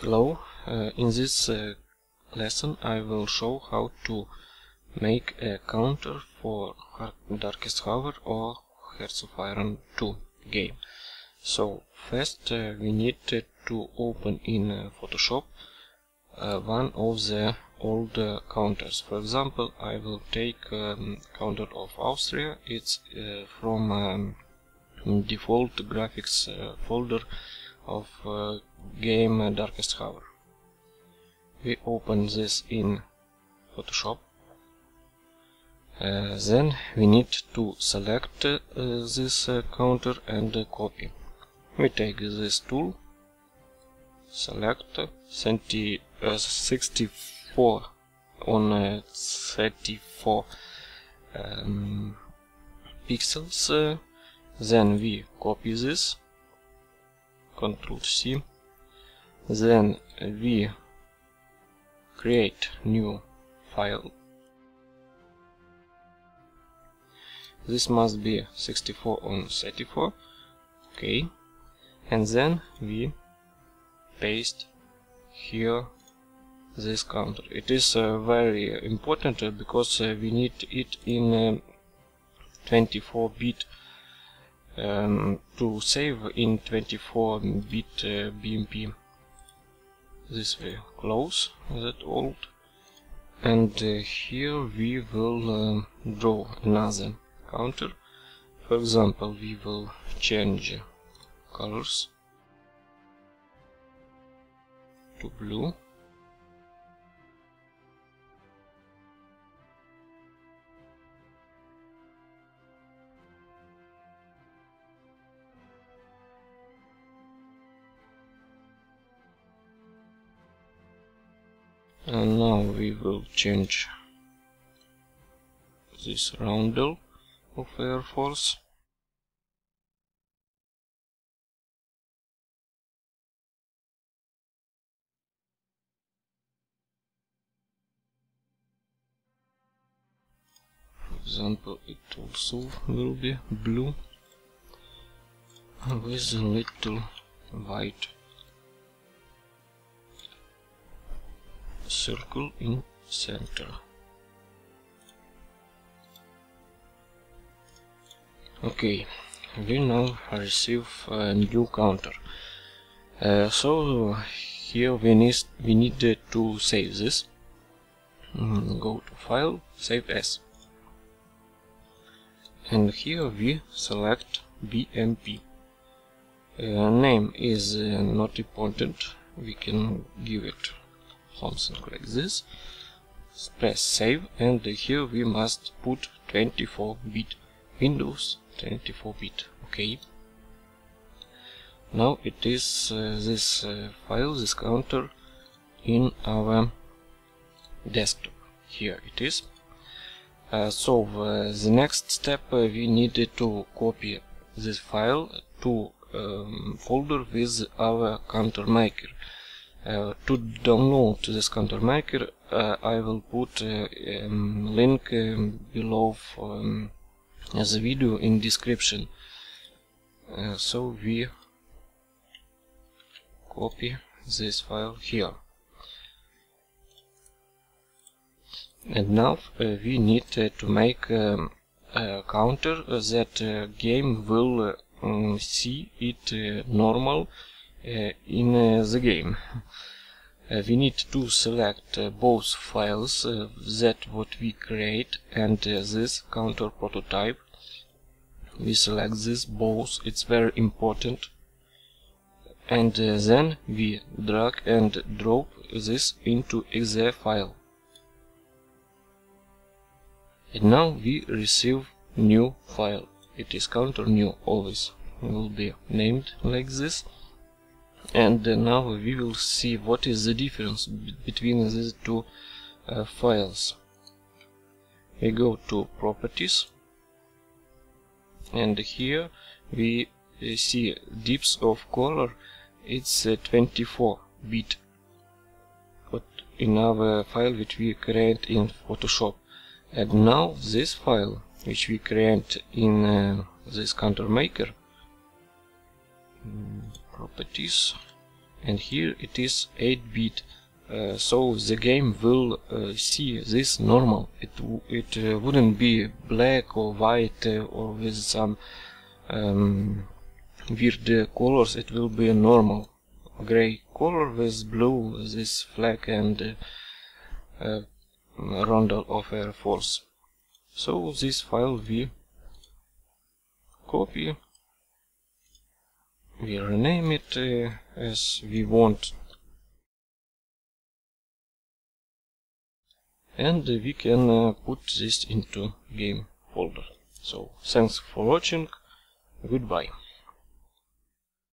Hello, uh, in this uh, lesson I will show how to make a counter for Darkest Hour or Hearts of Iron 2 game. So first uh, we need to open in uh, Photoshop uh, one of the old uh, counters. For example, I will take um, counter of Austria. It's from um, default graphics folder of uh, game Darkest Hour. We open this in Photoshop. Uh, then we need to select uh, this uh, counter and copy. We take this tool, select 30, uh, 64 on uh, 34 um, pixels. then we copy this Ctrl C. Then we create new file. This must be 64 on 34 okay. And then we paste here this counter. It is uh, very important uh, because uh, we need it in 24-bit um, um, to save in 24-bit uh, BMP. This way close that old and uh, here we will uh, draw another counter. For example, we will change colors to blue and now we will change this roundel of Air Force. For example it also will be blue. With a little white circle in center. Okay, we now receive a new counter. Uh, so here we need we need to save this. Mm, go to File, Save As, and here we select BMP. Uh, name is uh, not important. We can give it something like this press save and here we must put 24 bit Windows 24 bit okay? Now it is uh, this uh, file this counter in our desktop. Here it is. Uh, so uh, the next step uh, we needed to copy this file to um, folder with our counter maker uh, to download this counter maker uh, I will put a uh, um, link um, below um, as a video in description. So we copy this file here. And now uh, we need uh, to make um, a counter that uh, game will see it normal uh, Uh, in uh, the game. Uh, we need to select uh, both files uh, that what we create and this counter prototype. We select this both, it's very important and then we drag and drop this into exe file. And now we receive new file. It is counter new always It will be named like this and now we will see what is the difference between these two uh, files. We go to properties. And here we uh, see depth of color. It's 24 bit. But in our file which we create in Photoshop. And now this file which we create in uh, this counter maker properties. And here it is 8 bit. Uh, so the game will uh, see this normal. It it uh, wouldn't be black or white uh, or with some um, weird colors. It will be a normal gray color with blue this flag and uh, roundel of Air Force. So this file we copy we rename it uh, as we want. And we can uh, put this into game folder. So thanks for watching. Goodbye